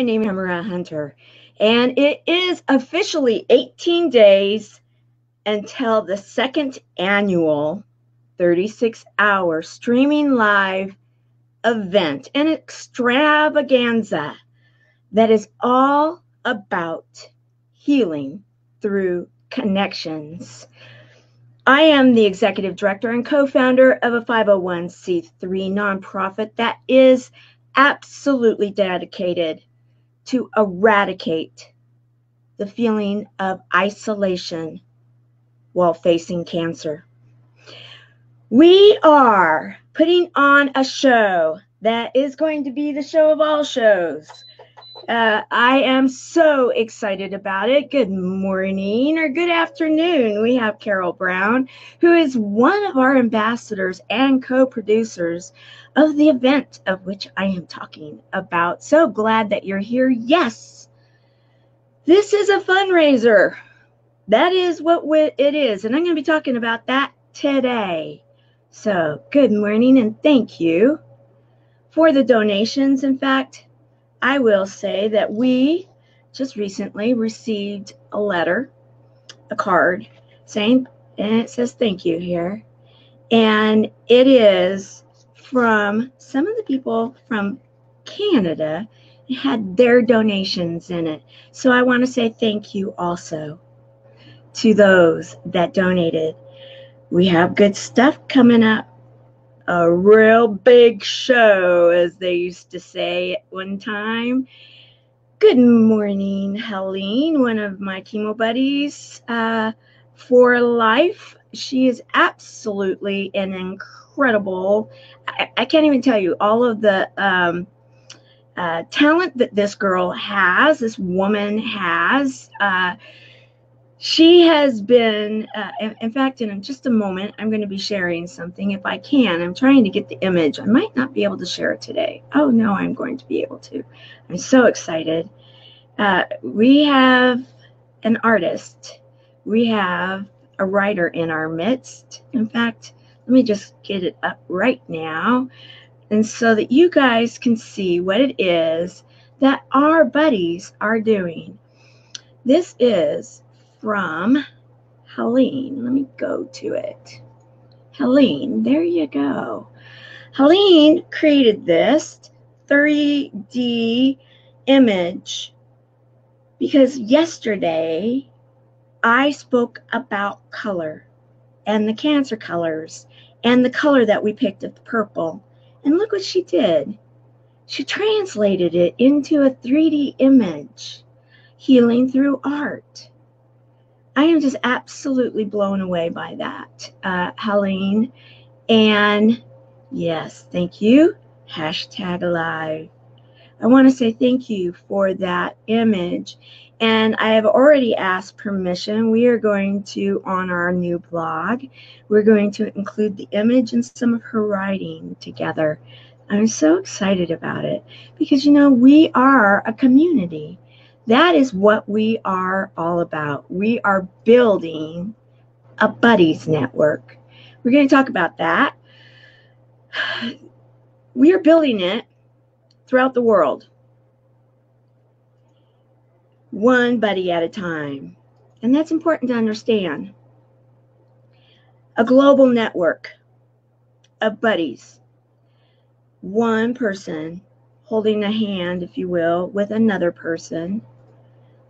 my name is Tamara Hunter, and it is officially 18 days until the second annual 36 hour streaming live event, an extravaganza that is all about healing through connections. I am the executive director and co founder of a 501c3 nonprofit that is absolutely dedicated to eradicate the feeling of isolation while facing cancer. We are putting on a show that is going to be the show of all shows. Uh, I am so excited about it. Good morning or good afternoon. We have Carol Brown, who is one of our ambassadors and co producers of the event of which I am talking about. So glad that you're here. Yes, this is a fundraiser. That is what it is. And I'm going to be talking about that today. So, good morning and thank you for the donations. In fact, I will say that we just recently received a letter, a card saying, and it says thank you here. And it is from some of the people from Canada it had their donations in it. So I want to say thank you also to those that donated. We have good stuff coming up a real big show, as they used to say at one time. Good morning, Helene, one of my chemo buddies uh, for life. She is absolutely an incredible, I, I, can't even tell you all of the um, uh, talent that this girl has, this woman has. Uh, she has been, uh, in, fact, in just a moment, I'm going to be sharing something if I can. I'm trying to get the image. I might not be able to share it today. Oh, no, I'm going to be able to. I'm so excited. Uh, we have an artist, we have a writer in our midst. In fact, let me just get it up right now. And so that you guys can see what it is that our buddies are doing. This is from Helene. Let me go to it. Helene, there you go. Helene created this 3D image because yesterday I spoke about color and the cancer colors and the color that we picked of the purple. And look what she did. She translated it into a 3D image, healing through art. I am just absolutely blown away by that, uh, Helene. And yes, thank you. Hashtag alive. I want to say thank you for that image. And I have already asked permission. We are going to, on our new blog, we're going to include the image and some of her writing together. I'm so excited about it because, you know, we are a community. That is what we are all about. We are building a buddies network. We're going to talk about that. We are building it throughout the world, one buddy at a time. And that's important to understand. A global network of buddies, one person holding a hand, if you will, with another person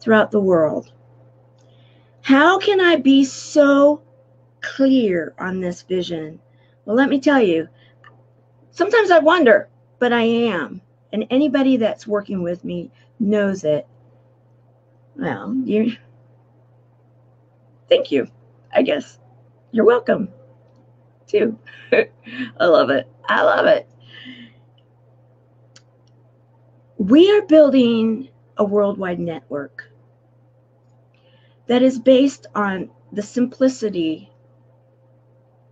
throughout the world. How can I be so clear on this vision? Well, let me tell you, sometimes I wonder, but I am. And anybody that's working with me knows it. Well, you thank you, I guess. You're welcome too. I love it. I love it. We are building a worldwide network that is based on the simplicity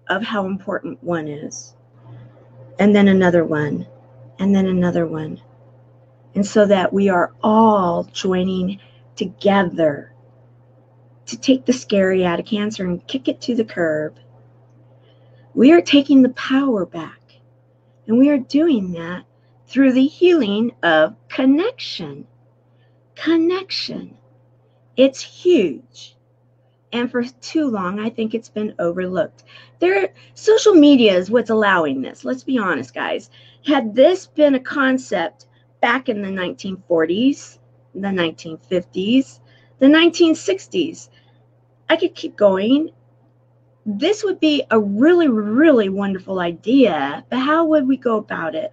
of how important one is, and then another one, and then another one. And so that we are all joining together to take the scary out of cancer and kick it to the curb. We are taking the power back, and we are doing that through the healing of connection. connection. It's huge. And for too long, I think it's been overlooked. There, social media is what's allowing this. Let's be honest, guys. Had this been a concept back in the 1940s, the 1950s, the 1960s, I could keep going. This would be a really, really wonderful idea, but how would we go about it?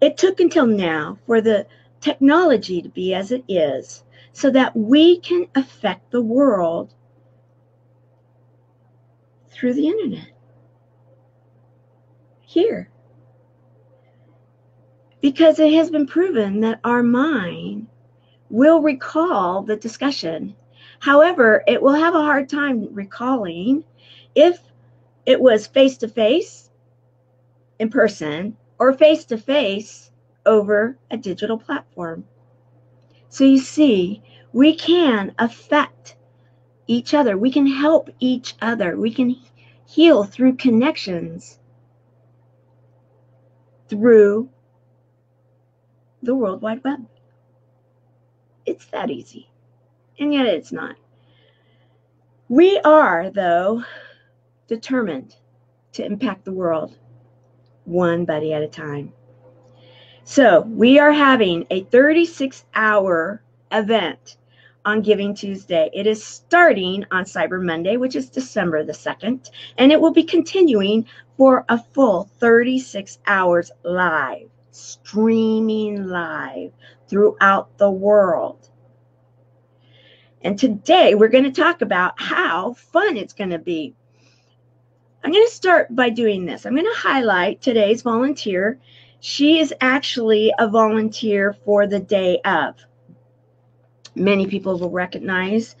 It took until now for the technology to be as it is so that we can affect the world through the internet. Here. Because it has been proven that our mind will recall the discussion. However, it will have a hard time recalling if it was face to face in person or face to face over a digital platform. So you see, we can affect each other. We can help each other. We can heal through connections through the World Wide Web. It's that easy. And yet it's not. We are, though, determined to impact the world one buddy at a time. So we are having a 36 hour event on Giving Tuesday. It is starting on Cyber Monday, which is December the 2nd, and it will be continuing for a full 36 hours live, streaming live throughout the world. And today we're going to talk about how fun it's going to be. I'm going to start by doing this. I'm going to highlight today's volunteer she is actually a volunteer for the day of. Many people will recognize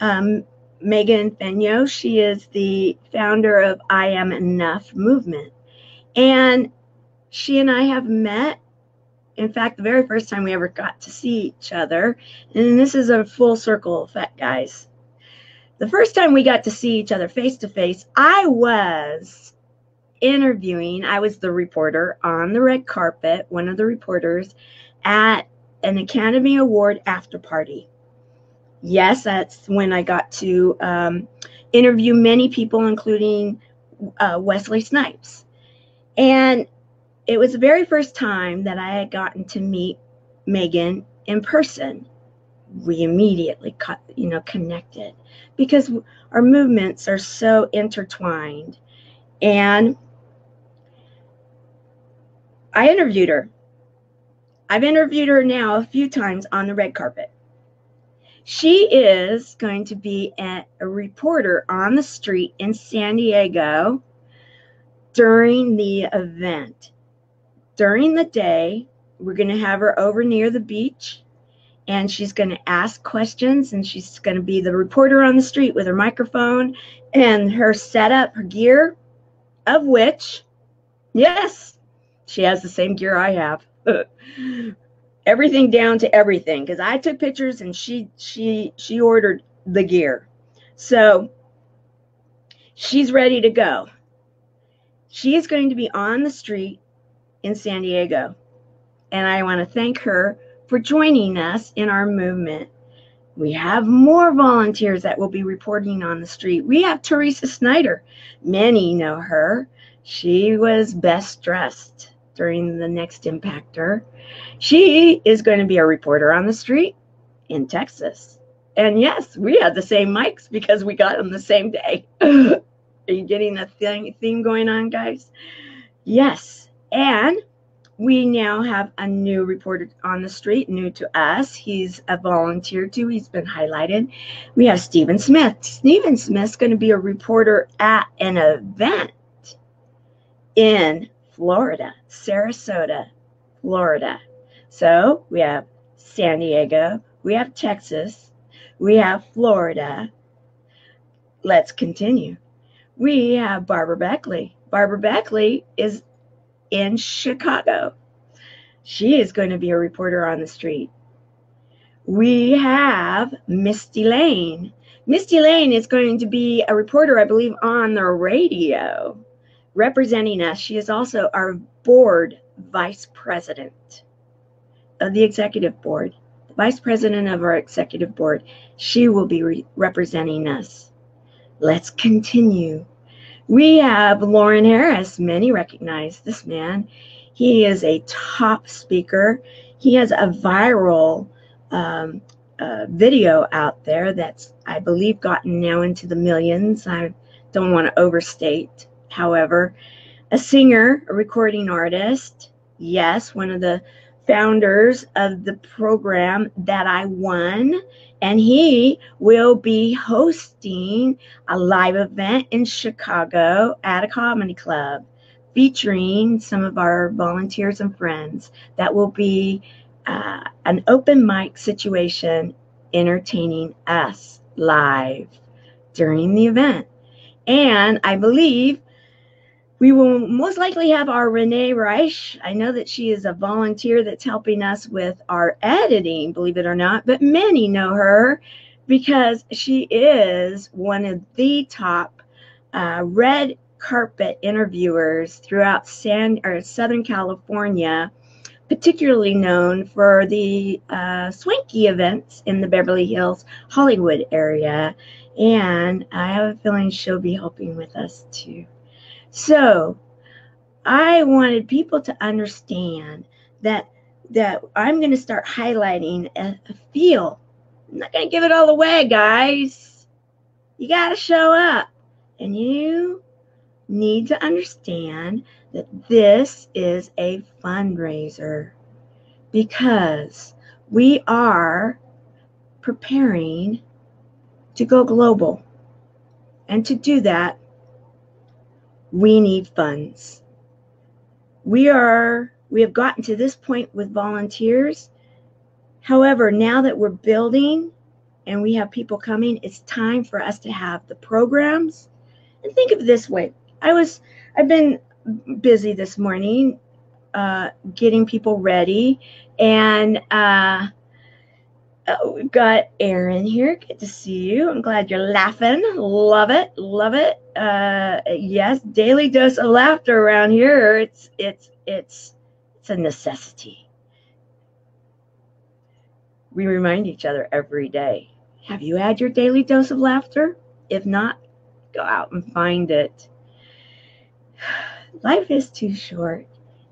um, Megan Fenyoe. She is the founder of I Am Enough movement. And she and I have met. In fact, the very first time we ever got to see each other, and this is a full circle effect, guys. The first time we got to see each other face to face, I was interviewing, I was the reporter on the red carpet, one of the reporters at an Academy Award after party. Yes, that's when I got to um, interview many people, including uh, Wesley Snipes. And it was the very first time that I had gotten to meet Megan in person. We immediately cut, you know, connected because our movements are so intertwined. And I interviewed her. I've interviewed her now a few times on the red carpet. She is going to be a, a reporter on the street in San Diego during the event. During the day, we're going to have her over near the beach and she's going to ask questions and she's going to be the reporter on the street with her microphone and her setup, her gear, of which, yes, she has the same gear I have. everything down to everything because I took pictures and she she she ordered the gear. So she's ready to go. She is going to be on the street in San Diego. And I want to thank her for joining us in our movement. We have more volunteers that will be reporting on the street. We have Teresa Snider. Many know her. She was best dressed during the next impactor. She is going to be a reporter on the street in Texas. And yes, we had the same mics because we got them the same day. Are you getting thing, theme going on, guys? Yes. And we now have a new reporter on the street, new to us. He's a volunteer too. He's been highlighted. We have Stephen Smith. Stephen Smith's going to be a reporter at an event in Florida, Sarasota, Florida. So we have San Diego, we have Texas, we have Florida. Let's continue. We have Barbara Beckley. Barbara Beckley is in Chicago. She is going to be a reporter on the street. We have Misty Lane. Misty Lane is going to be a reporter, I believe, on the radio representing us. She is also our board vice president of the executive board. vice president of our executive board. She will be re- representing us. Let's continue. We have Loren Harris. Many recognize this man. He is a top speaker. He has a viral um, uh, video out there that's, I believe, gotten now into the millions. I don't want to overstate, however. A singer, a recording artist, yes, one of the founders of the program that I won. And he will be hosting a live event in Chicago at a comedy club featuring some of our volunteers and friends. That will be uh, an open mic situation entertaining us live during the event. And I believe we will most likely have our Renee Reich. I know that she is a volunteer that's helping us with our editing, believe it or not, but many know her because she is one of the top uh, red carpet interviewers throughout San or Southern California, particularly known for the uh, swanky events in the Beverly Hills, Hollywood area. And I have a feeling she'll be helping with us too. So I wanted people to understand that that I'm going to start highlighting a, a feel. I'm not going to give it all away, guys. You got to show up. And you need to understand that this is a fundraiser because we are preparing to go global. And to do that, we need funds. We are we have gotten to this point with volunteers. However, now that we're building and we have people coming, it's time for us to have the programs. And think of it this way. I was I've been busy this morning uh, getting people ready and uh, Oh, we've got Aaron here. Good to see you. I'm glad you're laughing. Love it. Love it. Uh, yes, daily dose of laughter around here. It's it's it's it's a necessity. We remind each other every day. Have you had your daily dose of laughter? If not, go out and find it. Life is too short,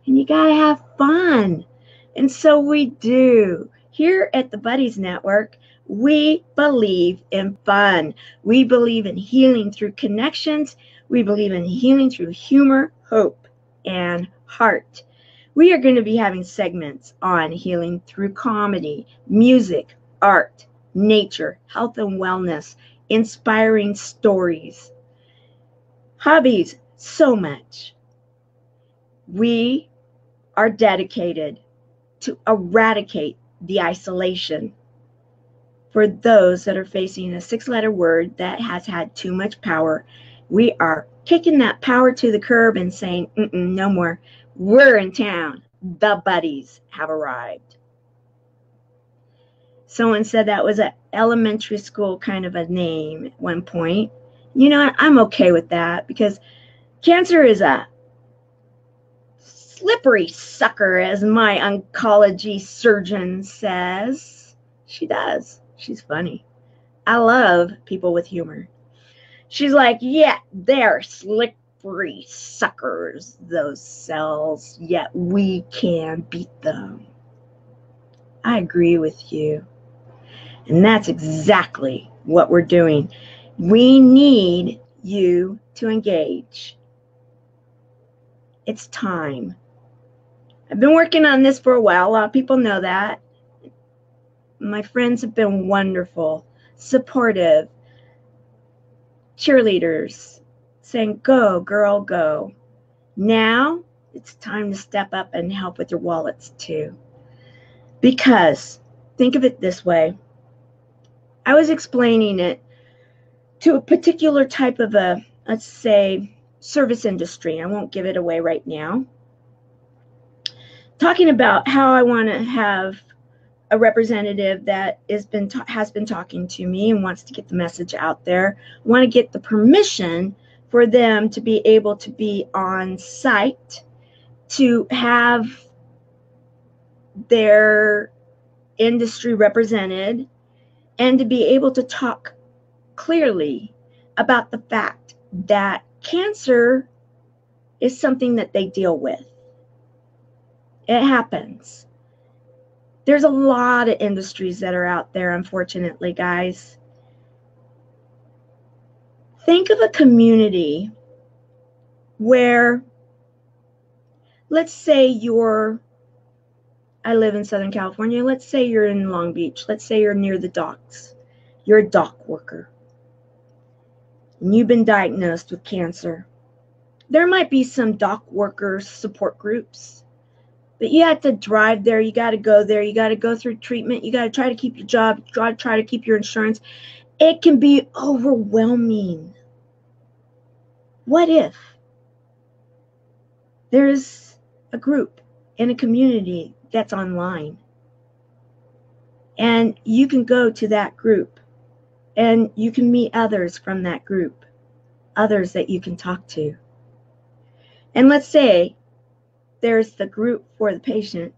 and you gotta have fun. And so we do. Here at the Buddies Network, we believe in fun. We believe in healing through connections. We believe in healing through humor, hope, and heart. We are going to be having segments on healing through comedy, music, art, nature, health and wellness, inspiring stories, hobbies, so much. We are dedicated to eradicate the isolation for those that are facing a six letter word that has had too much power. We are kicking that power to the curb and saying, no more. We're in town. The buddies have arrived. Someone said that was an elementary school kind of a name at one point. You know, I'm okay with that because cancer is a slippery sucker, as my oncology surgeon says. She does. She's funny. I love people with humor. She's like, yeah, they're slippery suckers, those cells, yet we can beat them. I agree with you. And that's exactly what we're doing. We need you to engage. It's time. I've been working on this for a while. A lot of people know that. My friends have been wonderful, supportive, cheerleaders, saying, Go, girl, go. Now it's time to step up and help with your wallets too. Because think of it this way I was explaining it to a particular type of a, let's say, service industry. I won't give it away right now talking about how I want to have a representative that been ta- has been talking to me and wants to get the message out there. Want to get the permission for them to be able to be on site to have their industry represented and to be able to talk clearly about the fact that cancer is something that they deal with. It happens. There's a lot of industries that are out there, unfortunately, guys. Think of a community where, let's say you're, I live in Southern California, let's say you're in Long Beach, let's say you're near the docks, you're a dock worker, and you've been diagnosed with cancer. There might be some dock workers support groups, but you have to drive there, you got to go there, you got to go through treatment, you got to try to keep your job, try, try to keep your insurance. It can be overwhelming. What if there's a group in a community that's online and you can go to that group and you can meet others from that group, others that you can talk to. And let's say there's the group for the patient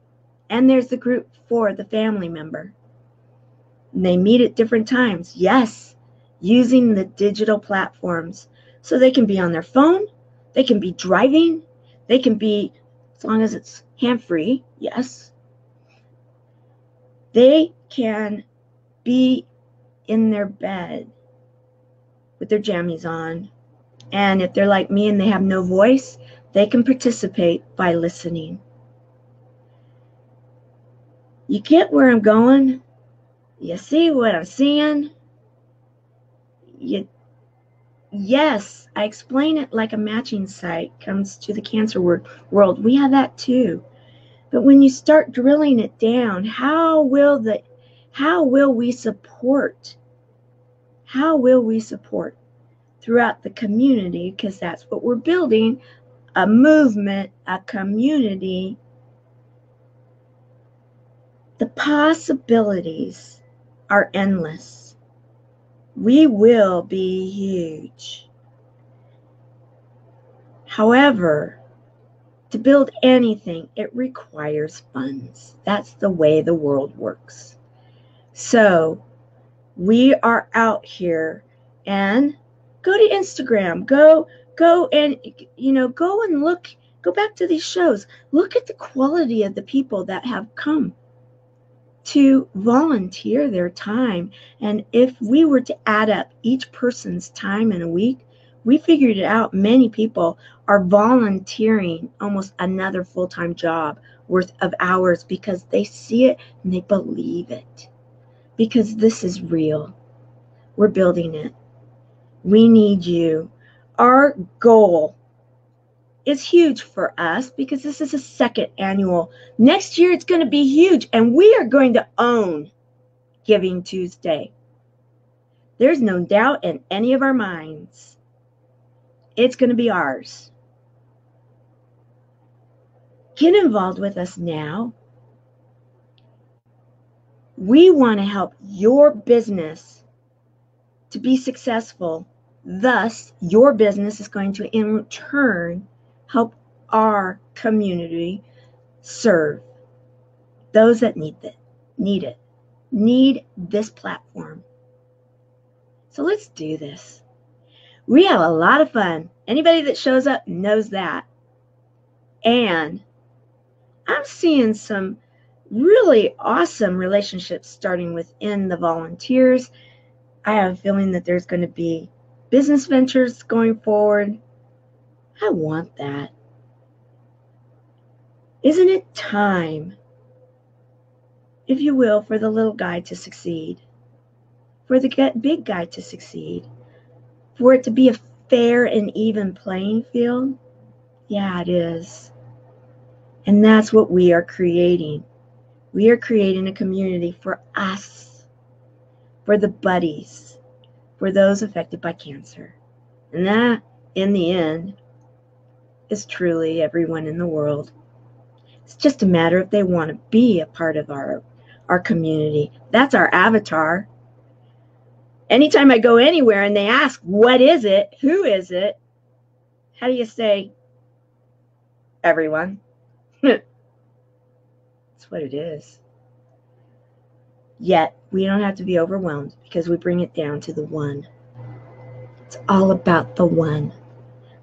and there's the group for the family member. And they meet at different times. Yes, using the digital platforms so they can be on their phone, they can be driving, they can be, as long as it's hand free, yes. They can be in their bed with their jammies on. And if they're like me and they have no voice, they can participate by listening. You get where I'm going? You see what I'm seeing? You Yes, I explain it like a matching site comes to the cancer world. We have that too. But when you start drilling it down, how will the how will we support? How will we support throughout the community because that's what we're building, a movement, a community. The possibilities are endless we will be huge. However, to build anything, it requires funds. That's the way the world works. So we are out here and go to Instagram, go, go and, you know, go and look, go back to these shows. Look at the quality of the people that have come to volunteer their time. And if we were to add up each person's time in a week, we figured it out. Many people are volunteering almost another full time job worth of hours because they see it and they believe it. Because this is real. We're building it. We need you. Our goal is huge for us because this is a second annual. Next year, it's going to be huge, and we are going to own Giving Tuesday. There's no doubt in any of our minds. It's going to be ours. Get involved with us now. We want to help your business to be successful. Thus, your business is going to, in turn, help our community serve those that need it, need it, need this platform. So let's do this. We have a lot of fun. Anybody that shows up knows that. And I'm seeing some really awesome relationships starting within the volunteers. I have a feeling that there's going to be business ventures going forward. I want that. Isn't it time, if you will, for the little guy to succeed? For the big guy to succeed? For it to be a fair and even playing field? Yeah, it is. And that's what we are creating. We are creating a community for us, for the buddies, for those affected by cancer. And that, in the end, is truly everyone in the world. It's just a matter if they want to be a part of our our community. That's our avatar. Anytime I go anywhere and they ask, what is it? Who is it? How do you say, everyone? That's what it is. Yet, we don't have to be overwhelmed because we bring it down to the one. It's all about the one,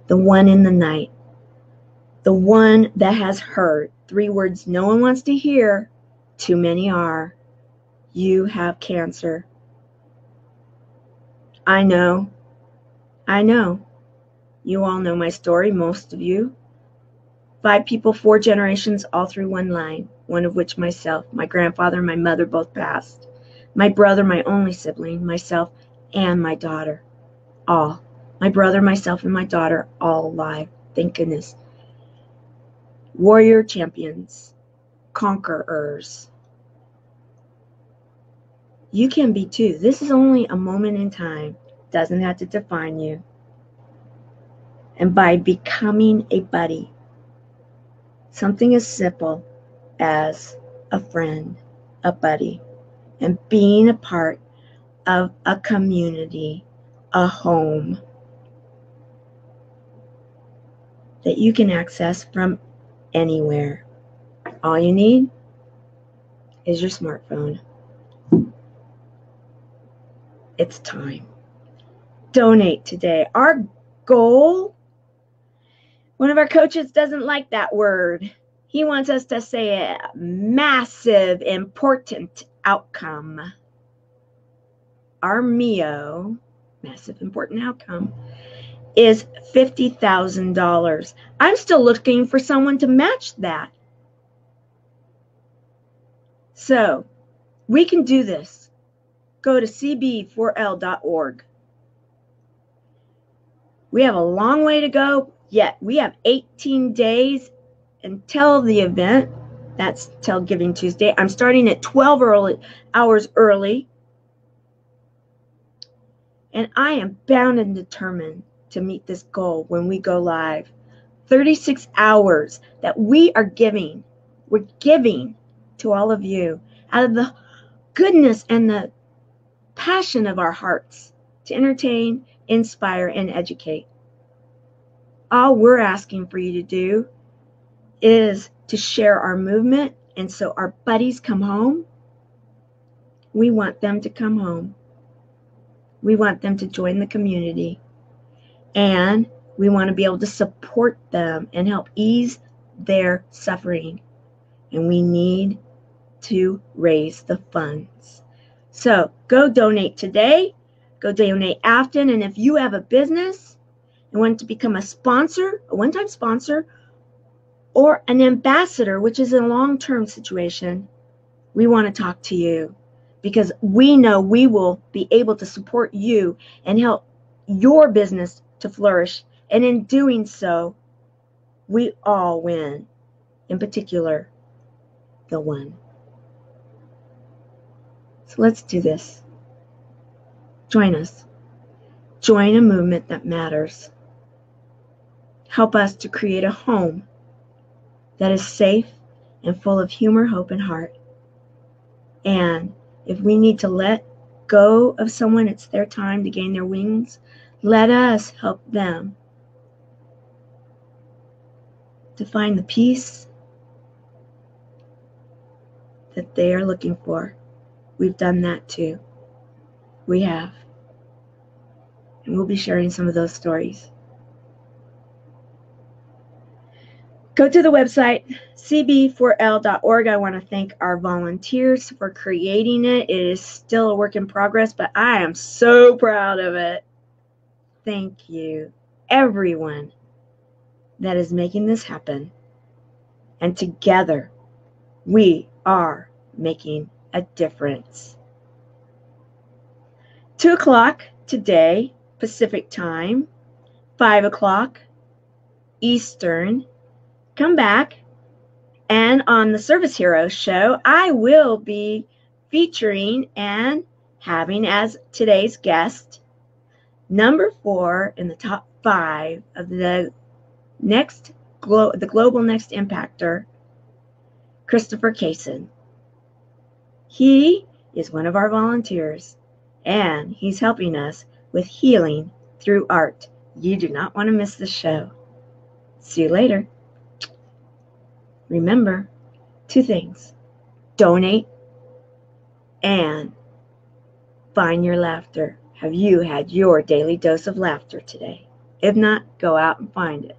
the one in the night, the one that has heard three words no one wants to hear, too many are. You have cancer. I know. I know. You all know my story, most of you. Five people, four generations, all through one line, one of which myself, my grandfather, and my mother both passed. My brother, my only sibling, myself, and my daughter. All. My brother, myself, and my daughter, all alive. Thank goodness. Warrior champions, conquerors. You can be too. This is only a moment in time, doesn't have to define you and by becoming a buddy. Something as simple as a friend, a buddy, and being a part of a community, a home that you can access from anywhere. All you need is your smartphone. It's time. Donate today. Our goal one of our coaches doesn't like that word. He wants us to say a massive, important outcome. Our MEO, massive, important outcome, is $50,000. I'm still looking for someone to match that. So we can do this. Go to cb4l.org. We have a long way to go, yet. We have 18 days until the event. That's till Giving Tuesday. I'm starting at 12 early, hours early. And I am bound and determined to meet this goal when we go live. 36 hours that we are giving. We're giving to all of you out of the goodness and the passion of our hearts to entertain, inspire, and educate. All we're asking for you to do is to share our movement. And so our buddies come home. We want them to come home. We want them to join the community. And we want to be able to support them and help ease their suffering. And we need to raise the funds. So go donate today. Go donate often. And if you have a business, and want to become a sponsor, a one time sponsor, or an ambassador, which is a long term situation, we want to talk to you because we know we will be able to support you and help your business to flourish. And in doing so, we all win, in particular, the one. So let's do this. Join us. Join a movement that matters. Help us to create a home that is safe and full of humor, hope, and heart. And if we need to let go of someone, it's their time to gain their wings. Let us help them to find the peace that they are looking for. We've done that too. We have. And we'll be sharing some of those stories. Go to the website cb4l.org. I want to thank our volunteers for creating it. It is still a work in progress, but I am so proud of it. Thank you, everyone that is making this happen. And together, we are making a difference. Two o'clock today, Pacific time, five o'clock Eastern come back. And on the Service Heroes show, I will be featuring and having as today's guest number four in the top five of the next glo- the global next impactor, Christopher Kaysen. He is one of our volunteers, and he's helping us with healing through art. You do not want to miss the show. See you later. Remember two things donate and find your laughter. Have you had your daily dose of laughter today? If not, go out and find it.